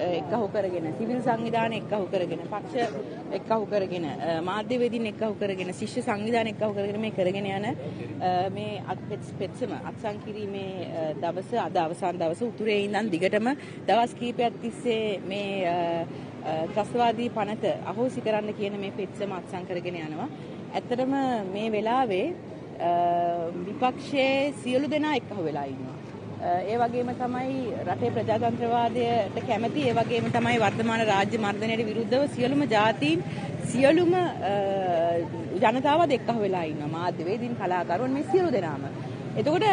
එක්කහු කරගෙන සිවිල් සංවිධාන එක්කහු කරගෙන පක්ෂ එක්කහු කරගෙන මාධ්‍යවේදීන් එක්කහු කරගෙන ශිෂ්‍ය සංවිධාන එක්කහු කරගෙන මේ කරගෙන යන මේ පෙත්සම අත්සන් කිරීමේ දවස අද අවසන් දවස උතුරේ ඉඳන් දිගටම දවස් කීපයක් තිස්සේ මේ ත්‍රස්තවාදී පනත අහෝසි කරන්න කියන මේ පෙත්සම අත්සන් කරගෙන යනවා. ඇත්තටම මේ වෙලාවේ විපක්ෂයේ සියලු දෙනා එක්කහු වෙලා ඉන්නවා. ඒ වගේම තමයි රටේ ප්‍රජාතන්ත්‍රවාදයට කැමති ඒ වගේම තමයි වර්තමාන රාජ්‍ය මර්ධනයට විරුද්ධව සියලුම ජාතීන් සියලුම ජනතාවත් එක්කහ වෙලා ඉන්නවා මාධ්‍යවේදීන් කලාකරුවන් මේ සියලු දෙනාම. එතකොට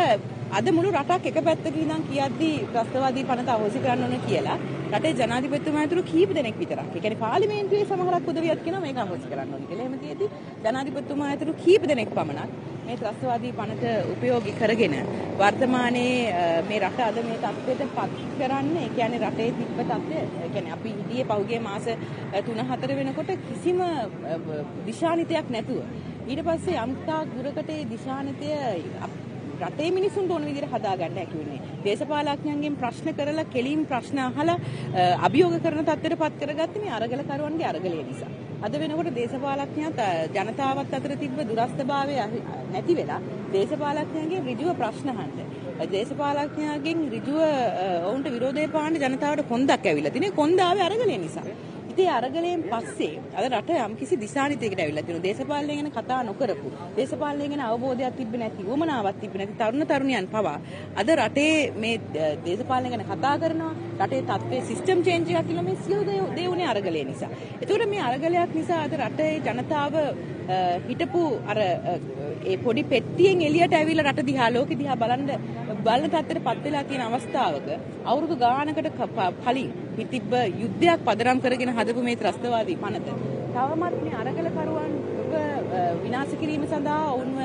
අද මුළු රටක් එක පැත්තක ඉඳන් කියද්දි ත්‍රස්තවාදී පනත අහෝසි කරන්න ඕන කියලා රටේ ජනාධිපතිතුමා ඇතුළු කීප දෙනෙක් විතරක්. ඒ කියන්නේ පාර්ලිමේන්තුවේ සමහරක් උදවියත් කියනවා මේක අහෝසි කරන්න ඕන කියලා. එහෙම තියෙද්දි ජනාධිපතිතුමා ඇතුළු කීප දෙනෙක් පමණක් මේ ත්‍රස්තවාදී පනත උපයෝගී කරගෙන වර්තමානයේ මේ රට අද මේ තත්ත්වයට පත් කරන්න ඒ කියන්නේ රටේ තිබ්බ තත්ත්වය ඒ කියන්නේ අපි හිටියේ පහුගිය මාස 3-4 වෙනකොට කිසිම දිශානිතයක් නැතුව ඊට පස්සේ යම්තා දුරකට ඒ දිශානිතය රටේ මිනිසුන්ට ඕන විදිහට හදාගන්න හැකි වෙන්නේ. දේශපාලඥයන්ගෙන් ප්‍රශ්න කරලා කෙලින් ප්‍රශ්න අහලා අභියෝග කරන තත්ත්වයට පත් කරගත්තේ මේ අරගල කරුවන්ගේ අරගලය නිසා. අද වෙනකොට දේශපාලඥයත් ජනතාවත් අතර තිබ්බ දුරස්ථභාවය නැති වෙලා දේශපාලඥයන්ගේ ඍජුව ප්‍රශ්න අහන්න. දේශපාලඥයන්ගෙන් ඍජුව ඔවුන්ට විරෝධය පාන්න ජනතාවට කොන්දක් ඇවිල්ලා තිනේ කොන්ද ආවේ අරගලය නිසා. ඉතින් අරගලයෙන් පස්සේ අද රට යම්කිසි දිශානිතයකට ඇවිල්ලා තියෙනවා. දේශපාලනය ගැන කතා නොකරපු, දේශපාලනය ගැන අවබෝධයක් තිබ්බේ නැති, උවමනාවක් තිබ්බේ නැති තරුණ තරුණියන් පවා අද රටේ මේ දේශපාලනය ගැන කතා කරනවා. රටේ තත්ත්වයේ සිස්ටම් චේන්ජ් එකක් කියලා මේ සියලු දේ උනේ අරගලය නිසා. ඒතකොට මේ අරගලයක් නිසා අද රටේ ජනතාව හිටපු අර ඒ පොඩි පෙට්ටියෙන් එළියට ඇවිල්ලා රට දිහා ලෝකෙ දිහා බලන්න බලන තත්ත්වයට පත් වෙලා තියෙන අවස්ථාවක අවුරුදු ගානකට කලින් පිටිබ්බ යුද්ධයක් පදනම් කරගෙන හදපු මේ ත්‍රස්තවාදී පනත තවමත් මේ අරගල කරුවන් විනාශ කිරීම සඳහා ඔවුන්ව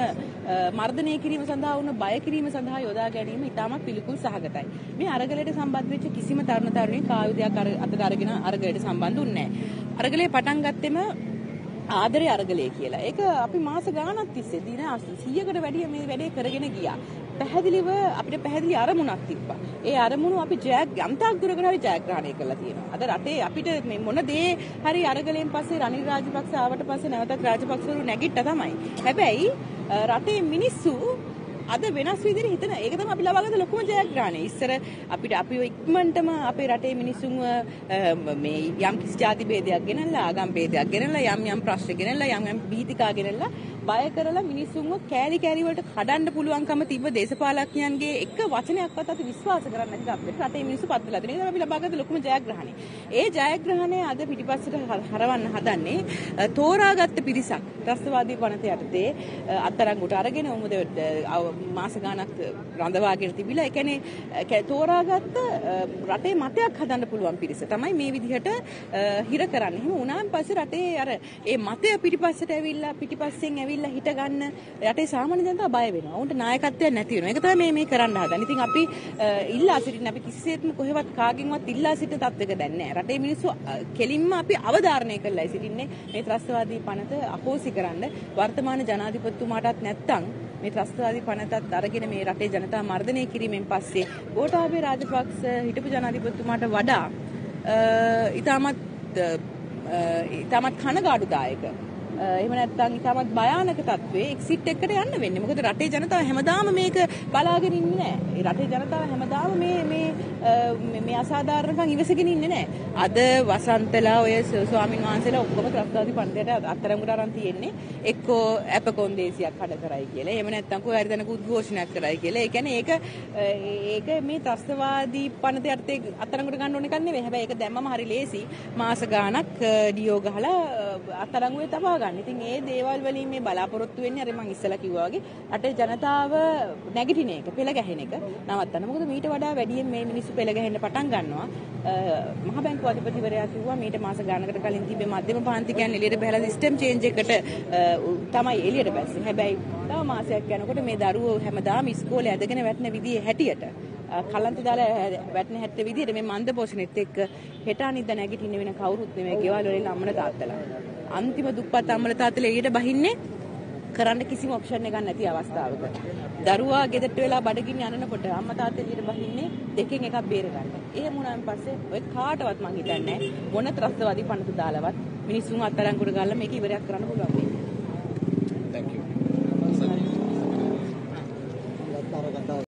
මර්ධනය කිරීම සඳහා වුණ බය කිරීම සඳහා යොදා ගැනීම ඉතාමත් පිළිකුල් සහගතයි. මේ අරගලයට සම්බන්ධ වෙච්ච කිසිම තරුණ තරුණියෙක් ආයුධයක් අතට අරගෙන අරගලයට සම්බන්ධ වුණේ නැහැ. අරගලේ පටන් ගත්තෙම ආදරේ අරගලය කියලා. ඒක අපි මාස ගාණක් තිස්සේ දින 100කට වැඩිය මේ වැඩේ කරගෙන ගියා. පැහැදිලිව අපිට පැහැදිලි අරමුණක් තිබ්බා. ඒ අරමුණු අපි ජය යම්තාක් දුරකට හරි ජයග්‍රහණය කරලා තියෙනවා. අද රටේ අපිට මේ මොන දේ හරි අරගලෙන් පස්සේ රනිල් රාජපක්ෂ ආවට පස්සේ නැවතත් රාජපක්ෂවරු නැගිට්ටා තමයි. හැබැයි රටේ මිනිස්සු අද වෙනස් විදිහට හිතන ඒක තමයි අපි ලබාගත ලොකුම ජයග්‍රහණය. ඉස්සර අපිට අපි ඉක්මනටම අපේ රටේ මිනිසුන්ව මේ යම් කිසි ಜಾති ભેදයක් ගෙනල්ලා ආගම් ભેදයක් ගෙනල්ලා යම් යම් ප්‍රශ්න ගෙනල්ලා යම් යම් බීතිකා ගෙනල්ලා බය කරලා මිනිසුන්ව කෑලි කෑලි වලට කඩන්න පුළුවන්කම තිබ්බ දේශපාලඥයන්ගේ එක වචනයක්වත් අපි විශ්වාස කරන්නේ නැති අපේ රටේ මිනිස්සු පත් වෙලා තියෙනවා. ඒක අපි ලබාගත ලොකුම ජයග්‍රහණය. ඒ ජයග්‍රහණය අද පිටිපස්සට හරවන්න හදන්නේ තෝරාගත්ත පිරිසක් ත්‍රස්තවාදී වනත යටතේ අත්තරංගුට අරගෙන උමුද මාස ගාණක් රඳවාගෙන තිබිලා ඒ කියන්නේ තෝරාගත්ත රටේ මතයක් හදන්න පුළුවන් පිරිස තමයි මේ විදිහට හිර කරන්නේ. එහෙම වුණාන් පස්සේ රටේ අර ඒ මතය පිටිපස්සට ඇවිල්ලා පිටිපස්සෙන් ඇවිල්ලා ඇවිල්ලා හිට ගන්න රටේ සාමාන්‍ය ජනතාව බය වෙනවා. උන්ට නායකත්වයක් නැති වෙනවා. ඒක තමයි මේ මේ කරන්න හදන්නේ. ඉතින් අපි ඉල්ලා සිටින්න අපි කිසිසේත්ම කොහෙවත් කාගෙන්වත් ඉල්ලා සිට තත්ත්වයක දැන් නැහැ. රටේ මිනිස්සු කෙලින්ම අපි අවධාරණය කරලා සිටින්නේ මේ ත්‍රස්තවාදී පනත අහෝසි කරන්න වර්තමාන ජනාධිපතිතුමාටත් නැත්තම් මේ ත්‍රස්තවාදී පනතත් අරගෙන මේ රටේ ජනතාව මර්ධනය කිරීමෙන් පස්සේ ගෝඨාභය රාජපක්ෂ හිටපු ජනාධිපතිතුමාට වඩා ඉතාමත් ඉතාමත් කනගාටුදායක එහෙම නැත්නම් ඉතාමත් භයානක තත්ත්වයේ එක්සිට් එකකට යන්න වෙන්නේ. මොකද රටේ ජනතාව හැමදාම මේක බලාගෙන ඉන්නේ නැහැ. රටේ ජනතාව හැමදාම මේ මේ මේ අසාධාරණකම් ඉවසගෙන ඉන්නේ නැහැ. අද වසන්තලා ඔය ස්වාමින් වහන්සේලා ඔක්කොම ත්‍රස්තවාදී පන්තියට අත්තරංගුට අරන් තියෙන්නේ. එක්කෝ ඇප කොන්දේසියක් හද කරයි කියලා. එහෙම නැත්නම් කොහේ හරි තැනක උද්ඝෝෂණයක් කරයි කියලා. ඒ කියන්නේ ඒක ඒක මේ ත්‍රස්තවාදී පනත යටතේ අත්තරංගුට ගන්න ඕන එකක් නෙවෙයි. හැබැයි ඒක දැම්මම හරි ලේසි. මාස ගාණක් ඩියෝ ගහලා අත්තරංගුවේ තබා ගන්න. ඉතින් ඒ දේවල් වලින් මේ බලාපොරොත්තු වෙන්නේ අර මම ඉස්සලා කිව්වා වගේ රටේ ජනතාව නැගිටින එක, පෙළ ගැහෙන එක නවත්තන්න. මොකද මීට වඩා වැඩියෙන් මේ මිනිස්සු පෙළ ගැහෙන්න පටන් ගන්නවා. මහ බැංකුව අධිපතිවරයා කිව්වා මීට මාස ගානකට කලින් තිබ්බේ මධ්‍යම පාන්ති කියන්නේ එළියට බහලා සිස්ටම් චේන්ජ් එකට තමයි එළියට බැස්සේ. හැබැයි තව මාසයක් යනකොට මේ දරුවෝ හැමදාම ඉස්කෝලේ ඇදගෙන වැටෙන විදිහේ හැටියට කලන්ත දාලා වැටෙන හැට්ට විදිහට මේ මන්ද පෝෂණෙත් එක්ක හෙට අනිද්දා නැගිටින්න වෙන කවුරුත් නෙමෙයි ගෙවල් වල අම්මන තාත්තලා. අන්තිම දුප්පත් අම්මලා තාත්තලා එළියට බහින්නේ කරන්න කිසිම ඔප්ෂන් එකක් නැති අවස්ථාවක. දරුවා ගෙදරට වෙලා බඩගින්න යනකොට අම්මා තාත්තා එළියට බහින්නේ දෙකෙන් එකක් බේරගන්න. ඒ වුණාන් පස්සේ ඔය කාටවත් මං හිතන්නේ මොන ත්‍රස්තවාදී පනත දාලවත් මිනිස්සුන් අත්අඩංගුවට ගාලා මේක ඉවරයක් කරන්න පුළුවන් වෙන්නේ. Thank you.